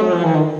Thank.